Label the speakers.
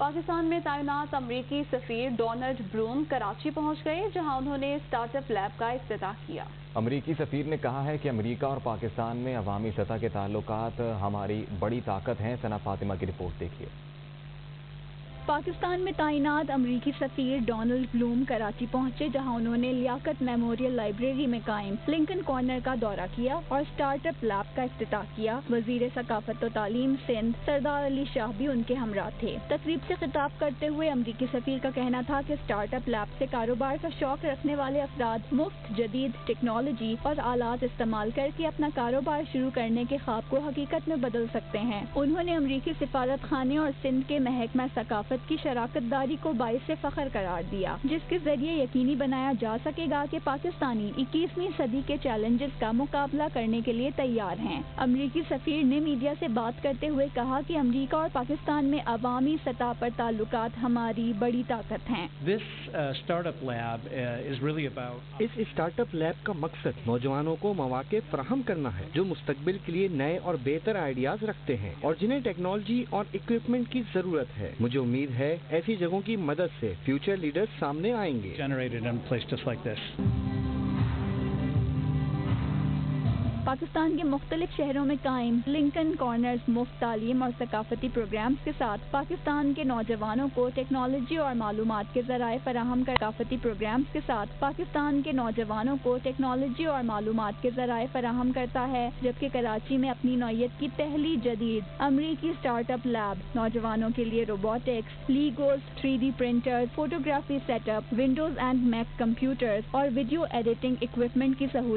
Speaker 1: पाकिस्तान में तैनात अमरीकी सफीर डोनल्ड ब्रूम कराची पहुँच गए, जहाँ उन्होंने स्टार्टअप लैब का अफ्ताह किया।
Speaker 2: अमरीकी सफीर ने कहा है कि अमरीका और पाकिस्तान में अवामी सतह के ताल्लुकात हमारी बड़ी ताकत हैं, सना फातिमा की रिपोर्ट देखिए।
Speaker 3: पाकिस्तान में तैनात अमरीकी सफीर डोनाल्ड ब्लूम कराची पहुँचे, जहाँ उन्होंने लियाकत मेमोरियल लाइब्रेरी में कायम, लिंकन कॉर्नर का दौरा किया और स्टार्टअप लैब का अफ्ताह किया। वज़ीर सकाफत और तालीम सिंध सरदार अली शाह भी उनके हमरा थे। तकरीब से खिताब करते हुए अमरीकी सफीर का कहना था कि स्टार्टअप लैब से कारोबार का शौक रखने वाले अफराद मुफ़्त, जदीद टेक्नोलॉजी और आलात इस्तेमाल करके अपना कारोबार शुरू करने के ख्वाब को हकीकत में बदल सकते हैं। उन्होंने अमरीकी सिफारत खाने और सिंध के महकमा सकाफत की शराकत दारी को बाईस से फखर करार दिया जिसके ज़रिए यकीनी बनाया जा सकेगा कि पाकिस्तानी इक्कीसवीं सदी के चैलेंजेस का मुकाबला करने के लिए तैयार हैं। अमरीकी सफीर ने मीडिया से बात करते हुए कहा कि अमरीका और पाकिस्तान में अवामी सतह पर ताल्लुक हमारी बड़ी ताकत हैं।
Speaker 4: Uh, uh,
Speaker 5: इस स्टार्टअप लैब का मकसद नौजवानों को मौके फराहम करना है जो मुस्तकबिल के लिए नए और बेहतर आइडियाज़ रखते हैं और जिन्हें टेक्नोलॉजी और इक्विपमेंट की ज़रूरत है। मुझे उम्मीद है ऐसी जगहों की मदद से फ्यूचर लीडर्स सामने आएँगे।
Speaker 3: पाकिस्तान के मुख्तलिफ़ शहरों में कायम लिंकन कॉर्नर्स, मुफ़्त तालीम और सकाफती प्रोग्राम के साथ पाकिस्तान के नौजवानों को टेक्नोलॉजी और मालूम के जराए फराहम कर सकाफती प्रोग्राम्स के साथ पाकिस्तान के नौजवानों को टेक्नोलॉजी और मालूम के जराए फराहम करता है, जबकि कराची में अपनी नौयत की पहली जदीद, अमरीकी स्टार्टअप लैब। नौजवानों के लिए robotics Legos three D printer, photography setup, Windows and Mac computers और वीडियो एडिटिंग इक्विपमेंट की सहूलत